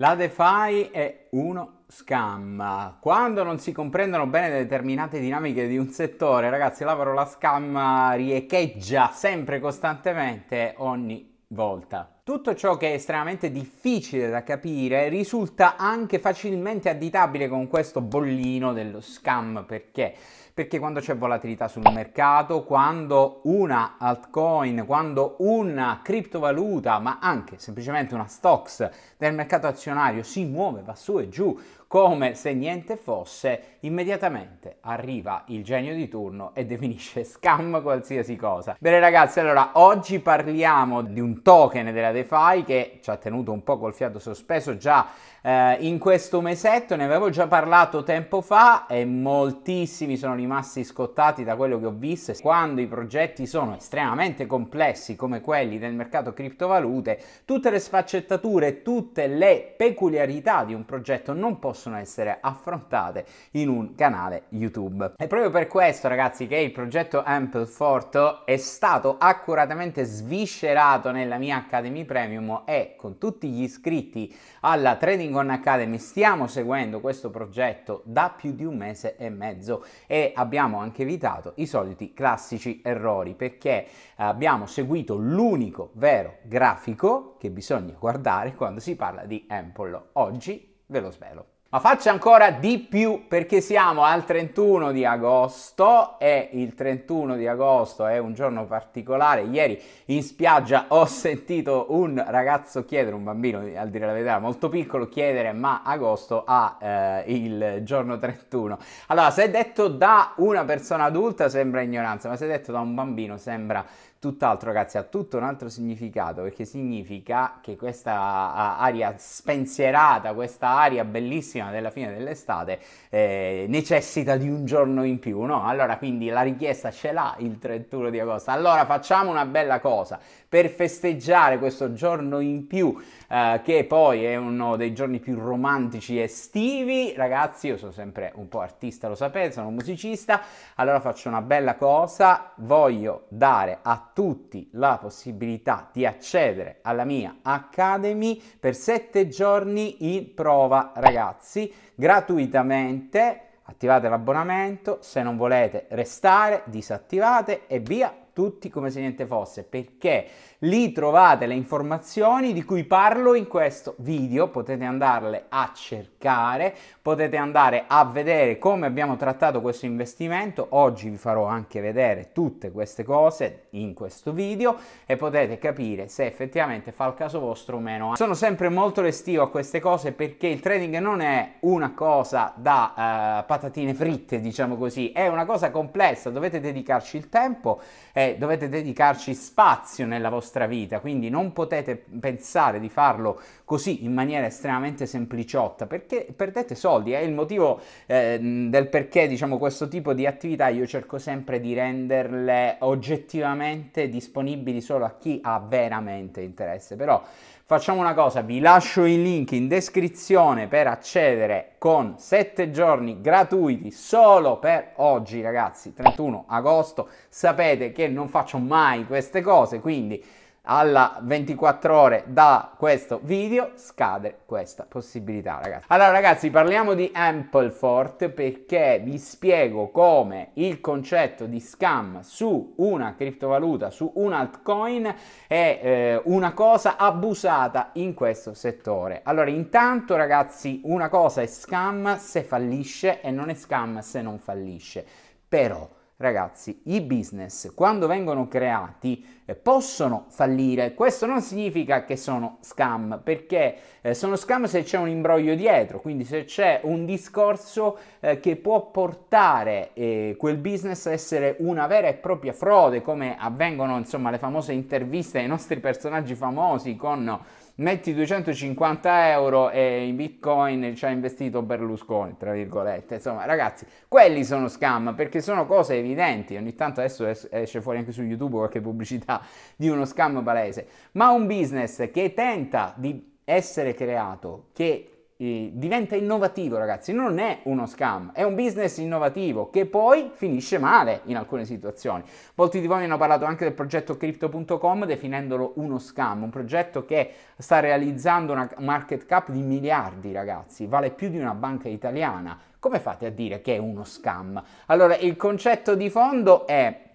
La DeFi è uno scam. Quando non si comprendono bene determinate dinamiche di un settore, ragazzi, la parola scam riecheggia sempre costantemente ogni volta. Tutto ciò che è estremamente difficile da capire risulta anche facilmente additabile con questo bollino dello scam perché perché quando c'è volatilità sul mercato, quando una altcoin, quando una criptovaluta, ma anche semplicemente una stocks del mercato azionario si muove, va su e giù, come se niente fosse, immediatamente arriva il genio di turno e definisce scam qualsiasi cosa. Bene ragazzi, allora oggi parliamo di un token della DeFi che ci ha tenuto un po' col fiato sospeso già eh, in questo mesetto, ne avevo già parlato tempo fa e moltissimi sono rimasti scottati da quello che ho visto. Quando i progetti sono estremamente complessi come quelli del mercato criptovalute, tutte le sfaccettature, tutte le peculiarità di un progetto non possono possono essere affrontate in un canale YouTube. È proprio per questo, ragazzi, che il progetto Amplefort è stato accuratamente sviscerato nella mia Academy Premium e con tutti gli iscritti alla Trading On Academy stiamo seguendo questo progetto da più di un mese e mezzo e abbiamo anche evitato i soliti classici errori perché abbiamo seguito l'unico vero grafico che bisogna guardare quando si parla di Ample. Oggi ve lo svelo. Ma faccio ancora di più perché siamo al 31 di agosto e il 31 di agosto è un giorno particolare. Ieri in spiaggia ho sentito un ragazzo chiedere, un bambino al dire la verità molto piccolo, chiedere ma agosto ha eh, il giorno 31. Allora, se detto da una persona adulta sembra ignoranza, ma se detto da un bambino sembra tutt'altro ragazzi, ha tutto un altro significato perché significa che questa aria spensierata, questa aria bellissima della fine dell'estate eh, necessita di un giorno in più, no? Allora quindi la richiesta ce l'ha il 31 di agosto. Allora facciamo una bella cosa per festeggiare questo giorno in più eh, che poi è uno dei giorni più romantici estivi. Ragazzi, io sono sempre un po' artista, lo sapete, sono un musicista. Allora faccio una bella cosa, voglio dare a tutti la possibilità di accedere alla mia Academy per sette giorni in prova, ragazzi, gratuitamente. Attivate l'abbonamento, se non volete restare, disattivate e via tutti come se niente fosse, perché lì trovate le informazioni di cui parlo in questo video, potete andarle a cercare, potete andare a vedere come abbiamo trattato questo investimento, oggi vi farò anche vedere tutte queste cose in questo video e potete capire se effettivamente fa il caso vostro o meno. Sono sempre molto restivo a queste cose perché il trading non è una cosa da uh, patatine fritte, diciamo così, è una cosa complessa, dovete dedicarci il tempo e dovete dedicarci spazio nella vostra vita, quindi non potete pensare di farlo così in maniera estremamente sempliciotta perché perdete soldi, è il motivo eh, del perché diciamo questo tipo di attività io cerco sempre di renderle oggettivamente disponibili solo a chi ha veramente interesse, però Facciamo una cosa, vi lascio il link in descrizione per accedere con 7 giorni gratuiti solo per oggi ragazzi, 31 agosto. Sapete che non faccio mai queste cose, quindi alla 24 ore da questo video scade questa possibilità ragazzi. Allora ragazzi parliamo di Amplefort perché vi spiego come il concetto di scam su una criptovaluta su un altcoin è eh, una cosa abusata in questo settore. Allora intanto ragazzi una cosa è scam se fallisce e non è scam se non fallisce. Però Ragazzi, i business quando vengono creati eh, possono fallire. Questo non significa che sono scam, perché eh, sono scam se c'è un imbroglio dietro, quindi se c'è un discorso eh, che può portare quel business a essere una vera e propria frode, come avvengono insomma le famose interviste ai nostri personaggi famosi con metti 250 euro e in bitcoin ci ha investito Berlusconi, tra virgolette. Insomma, ragazzi, quelli sono scam perché sono cose evidenti. Ogni tanto adesso esce fuori anche su YouTube qualche pubblicità di uno scam palese. Ma un business che tenta di essere creato, che diventa innovativo, ragazzi. Non è uno scam, è un business innovativo che poi finisce male in alcune situazioni. Molti di voi hanno parlato anche del progetto crypto.com definendolo uno scam, un progetto che sta realizzando una market cap di miliardi, ragazzi, vale più di una banca italiana. Come fate a dire che è uno scam? Allora, il concetto di fondo è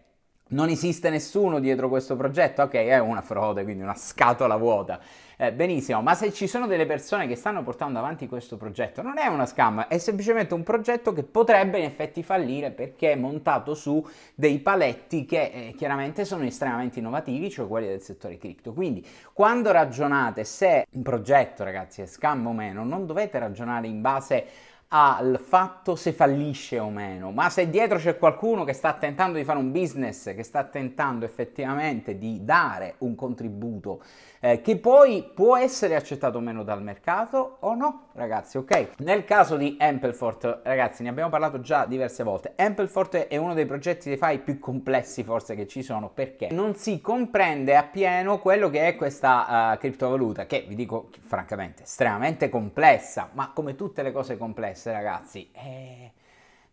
non esiste nessuno dietro questo progetto, ok, è una frode, quindi una scatola vuota. Eh, benissimo, ma se ci sono delle persone che stanno portando avanti questo progetto, non è una scam, è semplicemente un progetto che potrebbe in effetti fallire perché è montato su dei paletti che eh, chiaramente sono estremamente innovativi, cioè quelli del settore cripto. Quindi quando ragionate se un progetto, ragazzi, è scam o meno, non dovete ragionare in base al fatto se fallisce o meno, ma se dietro c'è qualcuno che sta tentando di fare un business, che sta tentando effettivamente di dare un contributo eh, che poi può essere accettato o meno dal mercato o no, ragazzi, ok? Nel caso di Amplefort, ragazzi, ne abbiamo parlato già diverse volte. Amplefort è uno dei progetti DeFi più complessi forse che ci sono perché non si comprende appieno quello che è questa uh, criptovaluta, che vi dico francamente estremamente complessa, ma come tutte le cose complesse, ragazzi, è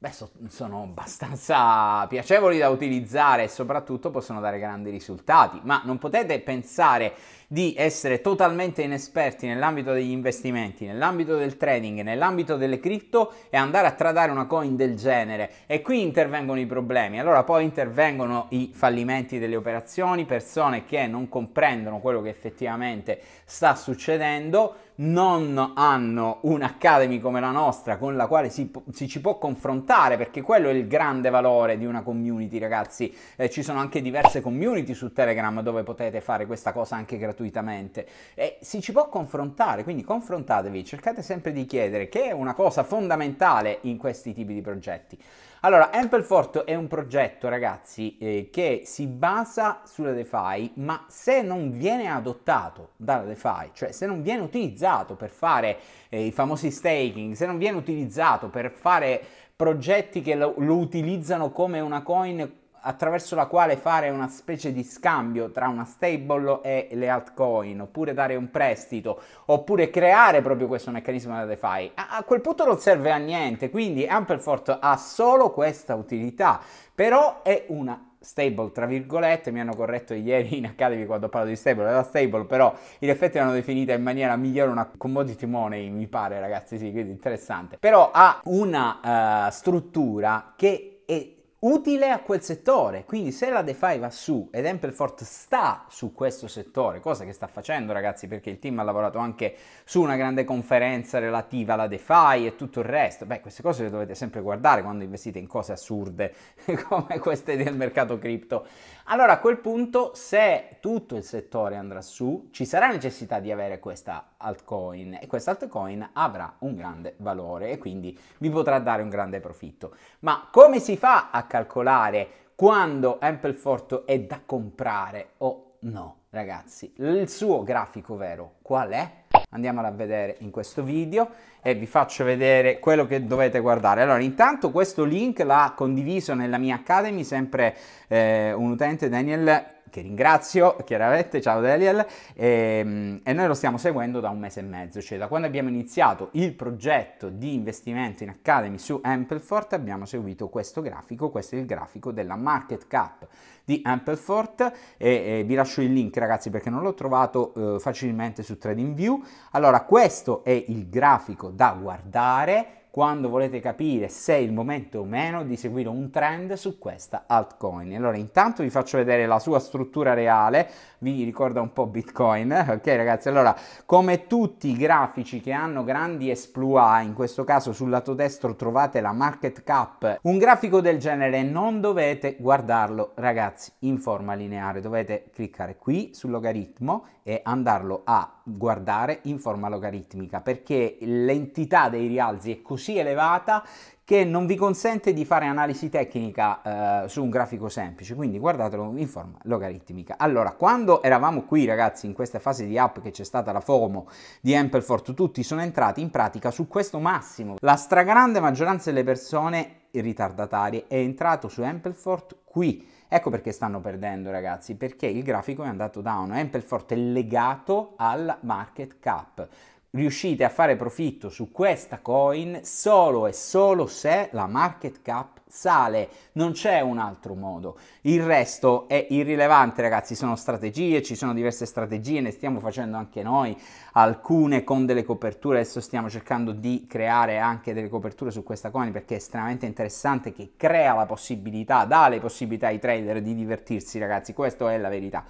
beh, so, sono abbastanza piacevoli da utilizzare e soprattutto possono dare grandi risultati, ma non potete pensare di essere totalmente inesperti nell'ambito degli investimenti, nell'ambito del trading, nell'ambito delle cripto e andare a tradare una coin del genere. E qui intervengono i problemi. Allora poi intervengono i fallimenti delle operazioni, persone che non comprendono quello che effettivamente sta succedendo, non hanno un'academy come la nostra con la quale si, si, ci può confrontare perché quello è il grande valore di una community ragazzi eh, ci sono anche diverse community su Telegram dove potete fare questa cosa anche gratuitamente gratuitamente e si ci può confrontare, quindi confrontatevi, cercate sempre di chiedere, che è una cosa fondamentale in questi tipi di progetti. Allora, Amplefort è un progetto, ragazzi, eh, che si basa sulla DeFi, ma se non viene adottato dalla DeFi, cioè se non viene utilizzato per fare eh, i famosi staking, se non viene utilizzato per fare progetti che lo, lo utilizzano come una coin attraverso la quale fare una specie di scambio tra una stable e le altcoin, oppure dare un prestito, oppure creare proprio questo meccanismo da DeFi, a, quel punto non serve a niente, quindi Amplefort ha solo questa utilità, però è una stable tra virgolette, mi hanno corretto ieri in Academy quando parlo di stable, era stable, però in effetti l'hanno definita in maniera migliore una commodity money, mi pare ragazzi, sì, quindi interessante. Però ha una uh, struttura che è utile a quel settore. Quindi se la DeFi va su ed Amplefort sta su questo settore, cosa che sta facendo ragazzi perché il team ha lavorato anche su una grande conferenza relativa alla DeFi e tutto il resto, beh queste cose le dovete sempre guardare quando investite in cose assurde come queste del mercato cripto. Allora a quel punto se tutto il settore andrà su ci sarà necessità di avere questa altcoin e questa altcoin avrà un grande valore e quindi vi potrà dare un grande profitto. Ma come si fa a calcolare quando Amplefort è da comprare o no, ragazzi. Il suo grafico vero qual è? Andiamolo a vedere in questo video e vi faccio vedere quello che dovete guardare. Allora, intanto questo link l'ha condiviso nella mia Academy, sempre eh, un utente, Daniel che ringrazio chiaramente, ciao Daniel, e, ehm, e, noi lo stiamo seguendo da un mese e mezzo, cioè da quando abbiamo iniziato il progetto di investimento in Academy su Amplefort abbiamo seguito questo grafico, questo è il grafico della market cap di Amplefort e, e vi lascio il link ragazzi perché non l'ho trovato eh, facilmente su TradingView. Allora questo è il grafico da guardare quando volete capire se è il momento o meno di seguire un trend su questa altcoin. Allora, intanto vi faccio vedere la sua struttura reale, vi ricorda un po' Bitcoin, ok ragazzi? Allora, come tutti i grafici che hanno grandi exploit, in questo caso sul lato destro trovate la market cap, un grafico del genere non dovete guardarlo, ragazzi, in forma lineare, dovete cliccare qui sul logaritmo e andarlo a guardare in forma logaritmica perché l'entità dei rialzi è così elevata che non vi consente di fare analisi tecnica eh, su un grafico semplice, quindi guardatelo in forma logaritmica. Allora, quando eravamo qui ragazzi in questa fase di app che c'è stata la FOMO di Amplefort, tutti sono entrati in pratica su questo massimo. La stragrande maggioranza delle persone ritardatarie è entrato su Amplefort qui Ecco perché stanno perdendo ragazzi, perché il grafico è andato down, Amplefort è legato al market cap. Riuscite a fare profitto su questa coin solo e solo se la market cap sale, non c'è un altro modo. Il resto è irrilevante, ragazzi, sono strategie, ci sono diverse strategie, ne stiamo facendo anche noi, alcune con delle coperture, adesso stiamo cercando di creare anche delle coperture su questa coin perché è estremamente interessante che crea la possibilità, dà le possibilità ai trader di divertirsi, ragazzi, questa è la verità.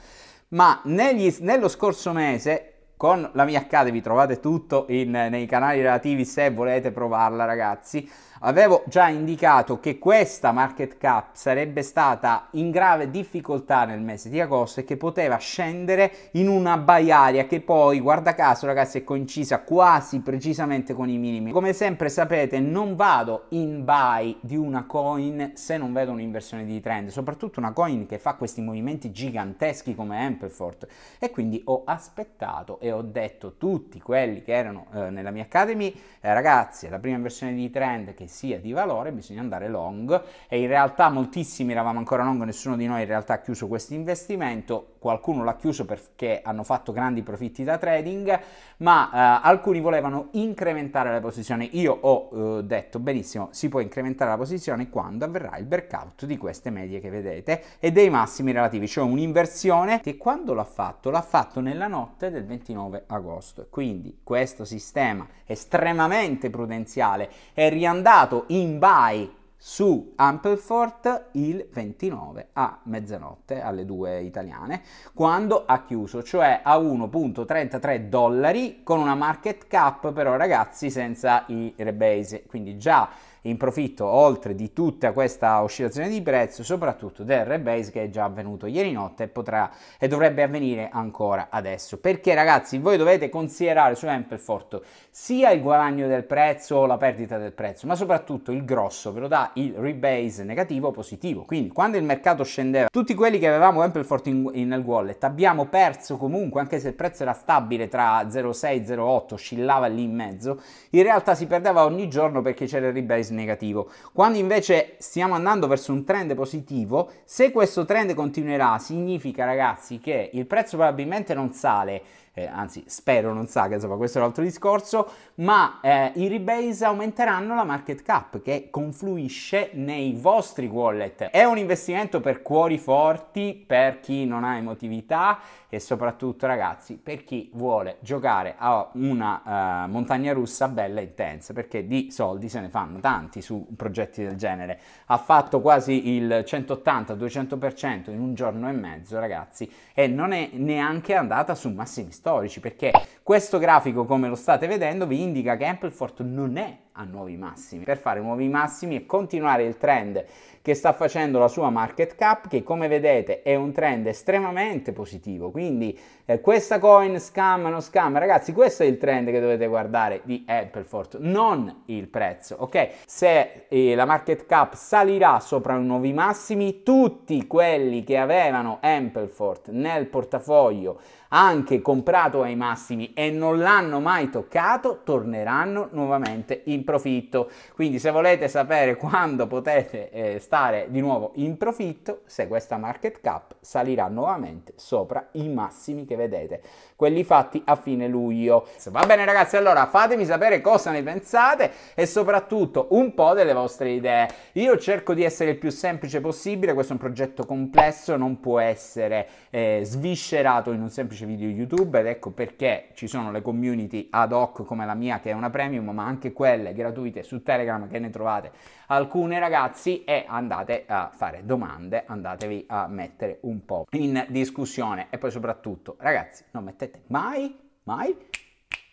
Ma negli, nello scorso mese con la mia Academy trovate tutto in, nei canali relativi se volete provarla ragazzi Avevo già indicato che questa market cap sarebbe stata in grave difficoltà nel mese di agosto e che poteva scendere in una baiaria che poi, guarda caso ragazzi, è coincisa quasi precisamente con i minimi. Come sempre sapete non vado in buy di una coin se non vedo un'inversione di trend, soprattutto una coin che fa questi movimenti giganteschi come Amplefort e quindi ho aspettato e ho detto tutti quelli che erano eh, nella mia Academy, eh, ragazzi, la prima inversione di trend che sia di valore, bisogna andare long e in realtà moltissimi eravamo ancora long, nessuno di noi in realtà ha chiuso questo investimento, qualcuno l'ha chiuso perché hanno fatto grandi profitti da trading, ma eh, alcuni volevano incrementare la posizione. Io ho eh, detto benissimo, si può incrementare la posizione quando avverrà il breakout di queste medie che vedete e dei massimi relativi, cioè un'inversione che quando l'ha fatto l'ha fatto nella notte del 29 agosto. Quindi questo sistema estremamente prudenziale è riandato stato in buy su Amplefort il 29 a mezzanotte alle 2 italiane quando ha chiuso cioè a 1.33 dollari con una market cap però ragazzi senza i rebase. Quindi già in profitto oltre di tutta questa oscillazione di prezzo, soprattutto del rebase che è già avvenuto ieri notte e potrà e dovrebbe avvenire ancora adesso. Perché ragazzi, voi dovete considerare su Amplefort sia il guadagno del prezzo o la perdita del prezzo, ma soprattutto il grosso ve lo dà il rebase negativo o positivo. Quindi quando il mercato scendeva, tutti quelli che avevamo Amplefort in, in, nel wallet abbiamo perso comunque, anche se il prezzo era stabile tra 0,6 e 0,8, oscillava lì in mezzo, in realtà si perdeva ogni giorno perché c'era il rebase negativo. Quando invece stiamo andando verso un trend positivo, se questo trend continuerà, significa ragazzi che il prezzo probabilmente non sale eh, anzi spero non sa che insomma questo è un altro discorso, ma eh, i rebase aumenteranno la market cap che confluisce nei vostri wallet. È un investimento per cuori forti, per chi non ha emotività e soprattutto ragazzi per chi vuole giocare a una uh, montagna russa bella e intensa, perché di soldi se ne fanno tanti su progetti del genere. Ha fatto quasi il 180-200% in un giorno e mezzo ragazzi e non è neanche andata su massimi storici perché questo grafico come lo state vedendo vi indica che Amplefort non è a nuovi massimi. Per fare nuovi massimi e continuare il trend che sta facendo la sua market cap, che come vedete è un trend estremamente positivo. Quindi eh, questa coin scam, non scam, ragazzi, questo è il trend che dovete guardare di Applefort, non il prezzo, ok? Se eh, la market cap salirà sopra i nuovi massimi, tutti quelli che avevano Applefort nel portafoglio anche comprato ai massimi e non l'hanno mai toccato, torneranno nuovamente in profitto. Quindi se volete sapere quando potete eh, stare di nuovo in profitto, se questa market cap salirà nuovamente sopra i massimi che vedete, quelli fatti a fine luglio. Va bene ragazzi, allora fatemi sapere cosa ne pensate e soprattutto un po' delle vostre idee. Io cerco di essere il più semplice possibile, questo è un progetto complesso, non può essere eh, sviscerato in un semplice video YouTube ed ecco perché ci sono le community ad hoc come la mia che è una premium ma anche quelle gratuite su Telegram che ne trovate alcune ragazzi e andate a fare domande, andatevi a mettere un po' in discussione e poi soprattutto ragazzi non mettete mai, mai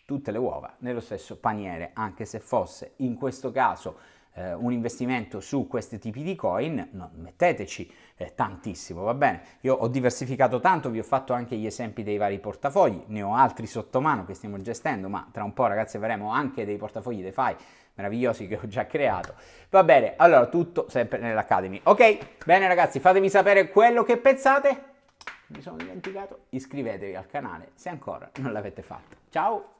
tutte le uova nello stesso paniere anche se fosse in questo caso eh, un investimento su questi tipi di coin, no, metteteci eh, tantissimo, va bene? Io ho diversificato tanto, vi ho fatto anche gli esempi dei vari portafogli, ne ho altri sotto mano che stiamo gestendo, ma tra un po' ragazzi avremo anche dei portafogli DeFi meravigliosi che ho già creato. Va bene, allora tutto sempre nell'Academy. Ok, bene ragazzi, fatemi sapere quello che pensate. Mi sono dimenticato, iscrivetevi al canale se ancora non l'avete fatto. Ciao!